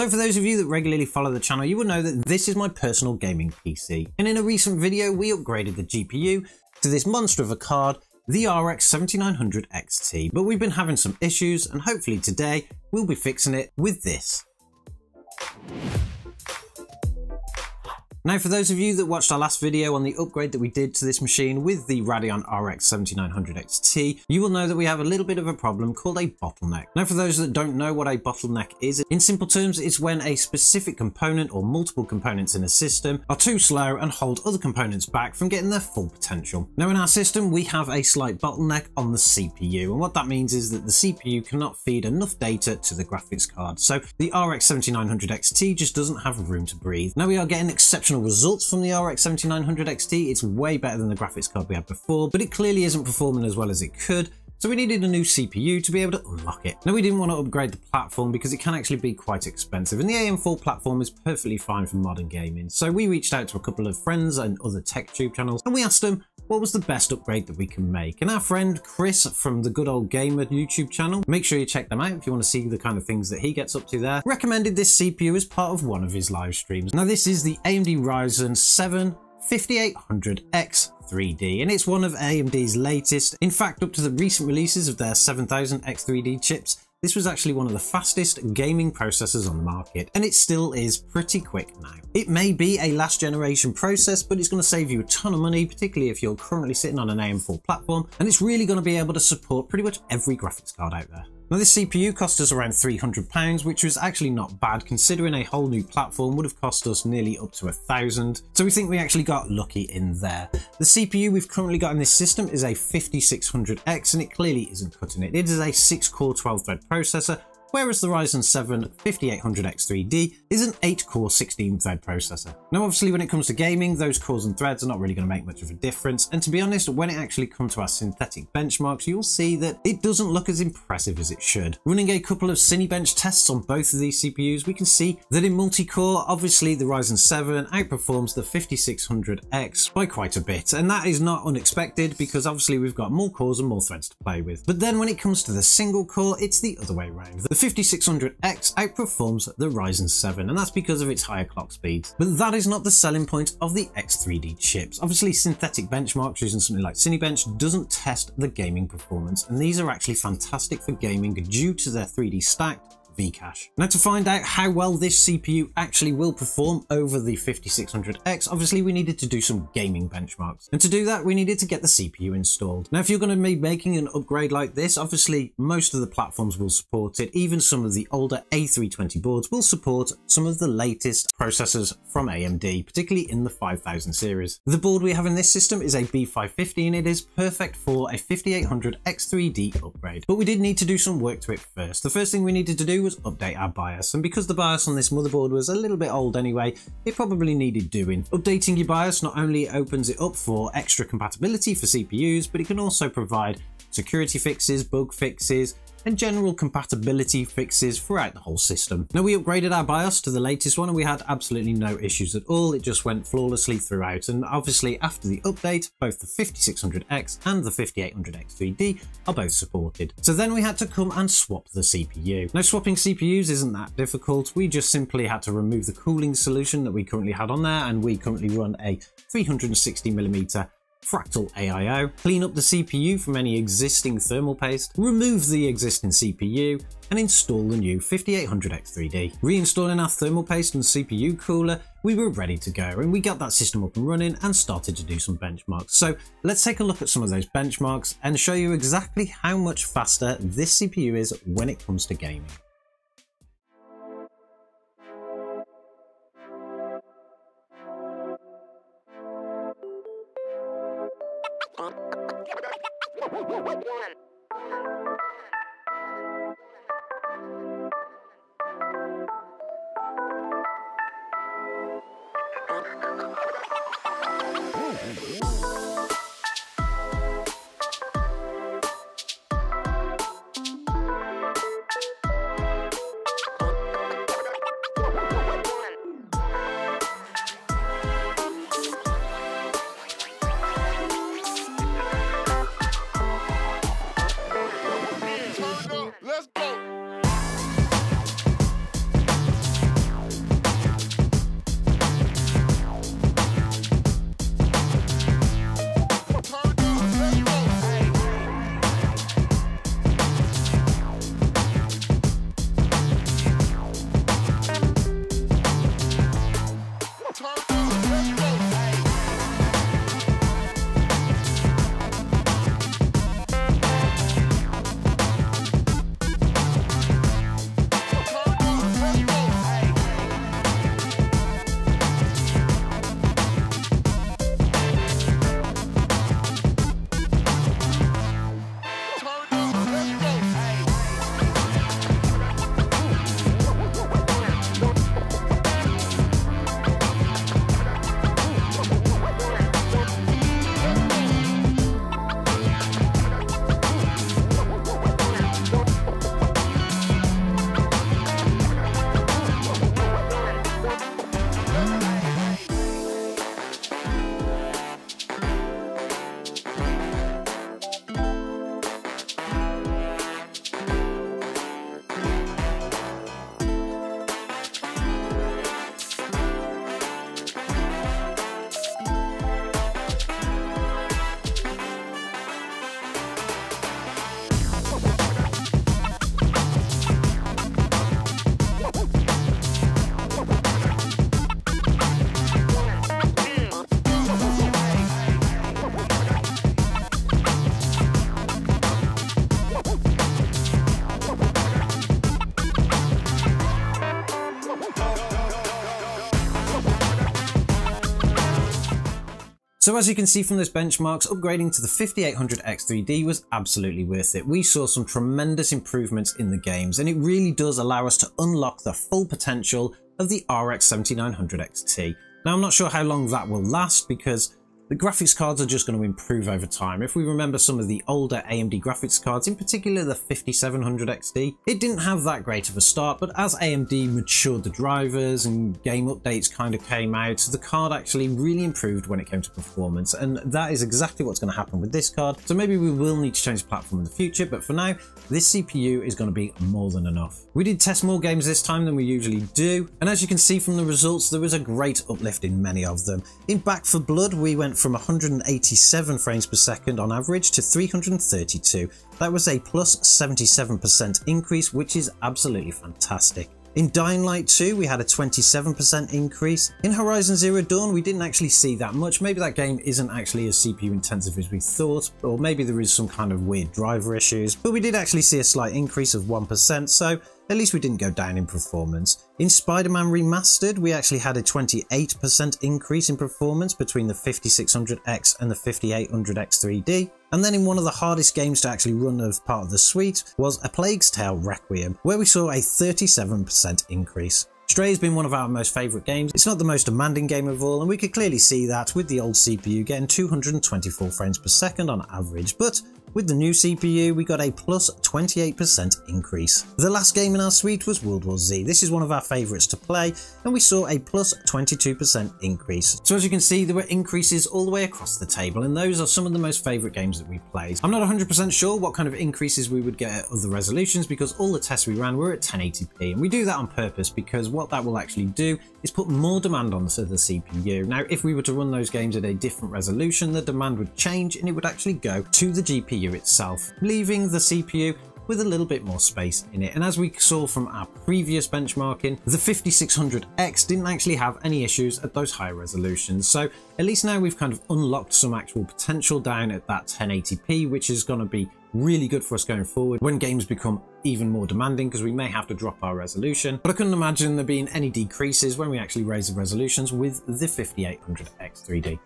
So for those of you that regularly follow the channel, you will know that this is my personal gaming PC. And in a recent video, we upgraded the GPU to this monster of a card, the RX 7900 XT. But we've been having some issues and hopefully today we'll be fixing it with this. Now for those of you that watched our last video on the upgrade that we did to this machine with the Radeon RX 7900 XT, you will know that we have a little bit of a problem called a bottleneck. Now for those that don't know what a bottleneck is, in simple terms it's when a specific component or multiple components in a system are too slow and hold other components back from getting their full potential. Now in our system we have a slight bottleneck on the CPU and what that means is that the CPU cannot feed enough data to the graphics card. So the RX 7900 XT just doesn't have room to breathe. Now we are getting exceptional exceptional results from the RX 7900 XT. It's way better than the graphics card we had before, but it clearly isn't performing as well as it could. So we needed a new CPU to be able to unlock it. Now we didn't want to upgrade the platform because it can actually be quite expensive and the AM4 platform is perfectly fine for modern gaming. So we reached out to a couple of friends and other tech tube channels and we asked them what was the best upgrade that we can make. And our friend Chris from the Good Old Gamer YouTube channel, make sure you check them out if you want to see the kind of things that he gets up to there, recommended this CPU as part of one of his live streams. Now this is the AMD Ryzen 7 5800X 3D and it's one of AMD's latest. In fact, up to the recent releases of their 7000X3D chips, this was actually one of the fastest gaming processors on the market, and it still is pretty quick now. It may be a last generation process, but it's going to save you a ton of money, particularly if you're currently sitting on an AM4 platform, and it's really going to be able to support pretty much every graphics card out there. Now this CPU cost us around £300, which was actually not bad considering a whole new platform would have cost us nearly up to a thousand. So we think we actually got lucky in there. The CPU we've currently got in this system is a 5600X and it clearly isn't cutting it. It is a 6 core 12 thread processor whereas the Ryzen 7 5800X3D is an 8-core 16-thread processor. Now obviously when it comes to gaming, those cores and threads are not really going to make much of a difference, and to be honest, when it actually comes to our synthetic benchmarks, you'll see that it doesn't look as impressive as it should. Running a couple of Cinebench tests on both of these CPUs, we can see that in multi-core, obviously the Ryzen 7 outperforms the 5600X by quite a bit, and that is not unexpected because obviously we've got more cores and more threads to play with. But then when it comes to the single core, it's the other way around. The 5600X outperforms the Ryzen 7 and that's because of its higher clock speeds. But that is not the selling point of the X3D chips. Obviously synthetic benchmarks using something like Cinebench doesn't test the gaming performance and these are actually fantastic for gaming due to their 3D stacked Now to find out how well this CPU actually will perform over the 5600X, obviously we needed to do some gaming benchmarks. And to do that, we needed to get the CPU installed. Now if you're going to be making an upgrade like this, obviously most of the platforms will support it. Even some of the older A320 boards will support some of the latest processors from AMD, particularly in the 5000 series. The board we have in this system is a B550 and it is perfect for a 5800 X3D upgrade. But we did need to do some work to it first. The first thing we needed to do was update our BIOS, and because the BIOS on this motherboard was a little bit old anyway, it probably needed doing. Updating your BIOS not only opens it up for extra compatibility for CPUs, but it can also provide security fixes, bug fixes, and general compatibility fixes throughout the whole system. Now we upgraded our BIOS to the latest one and we had absolutely no issues at all, it just went flawlessly throughout and obviously after the update both the 5600X and the 5800X3D are both supported. So then we had to come and swap the CPU. Now swapping CPUs isn't that difficult, we just simply had to remove the cooling solution that we currently had on there and we currently run a 360mm Fractal AIO, clean up the CPU from any existing thermal paste, remove the existing CPU, and install the new 5800X3D. Reinstalling our thermal paste and CPU cooler, we were ready to go and we got that system up and running and started to do some benchmarks. So let's take a look at some of those benchmarks and show you exactly how much faster this CPU is when it comes to gaming. So as you can see from those benchmarks, upgrading to the 5800X3D was absolutely worth it. We saw some tremendous improvements in the games and it really does allow us to unlock the full potential of the RX 7900 XT. Now I'm not sure how long that will last because the graphics cards are just going to improve over time. If we remember some of the older AMD graphics cards, in particular the 5700 XT, it didn't have that great of a start, but as AMD matured the drivers and game updates kind of came out, the card actually really improved when it came to performance, and that is exactly what's going to happen with this card. So maybe we will need to change the platform in the future, but for now, this CPU is going to be more than enough. We did test more games this time than we usually do, and as you can see from the results, there was a great uplift in many of them. In Back 4 Blood, we went from 187 frames per second on average to 332. That was a plus 77% increase, which is absolutely fantastic. In Dying Light 2, we had a 27% increase. In Horizon Zero Dawn, we didn't actually see that much. Maybe that game isn't actually as CPU intensive as we thought, or maybe there is some kind of weird driver issues, but we did actually see a slight increase of 1%, so at least we didn't go down in performance. In Spider-Man Remastered, we actually had a 28% increase in performance between the 5600X and the 5800X 3D. And then in one of the hardest games to actually run as part of the suite was A Plague's Tale Requiem, where we saw a 37% increase. Stray has been one of our most favourite games. It's not the most demanding game of all, and we could clearly see that with the old CPU getting 224 frames per second on average, but with the new CPU, we got a plus 28% increase. The last game in our suite was World War Z. This is one of our favourites to play, and we saw a plus 22% increase. So as you can see, there were increases all the way across the table, and those are some of the most favourite games that we played. I'm not 100% sure what kind of increases we would get at other resolutions because all the tests we ran were at 1080p, and we do that on purpose because what that will actually do is put more demand onto the CPU. Now, if we were to run those games at a different resolution, the demand would change and it would actually go to the GPU CPU itself, leaving the CPU with a little bit more space in it. And as we saw from our previous benchmarking, the 5600X didn't actually have any issues at those higher resolutions. So at least now we've kind of unlocked some actual potential down at that 1080p, which is going to be really good for us going forward when games become even more demanding because we may have to drop our resolution. But I couldn't imagine there being any decreases when we actually raise the resolutions with the 5800X 3D.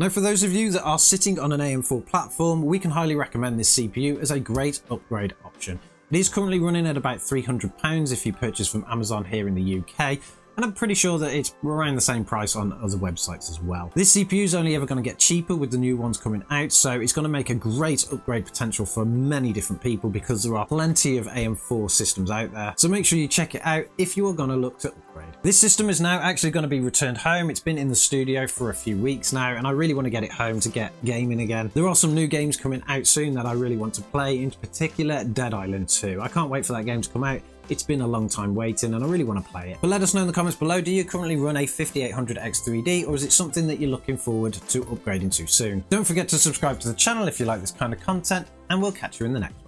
Now for those of you that are sitting on an AM4 platform, we can highly recommend this CPU as a great upgrade option. It is currently running at about £300 if you purchase from Amazon here in the UK, and I'm pretty sure that it's around the same price on other websites as well. This CPU is only ever going to get cheaper with the new ones coming out, so it's going to make a great upgrade potential for many different people because there are plenty of AM4 systems out there. So make sure you check it out if you are going to look to upgrade. This system is now actually going to be returned home. It's been in the studio for a few weeks now, and I really want to get it home to get gaming again. There are some new games coming out soon that I really want to play, in particular Dead Island 2. I can't wait for that game to come out. It's been a long time waiting and I really want to play it. But let us know in the comments below, do you currently run a 5800X3D or is it something that you're looking forward to upgrading to soon? Don't forget to subscribe to the channel if you like this kind of content and we'll catch you in the next one.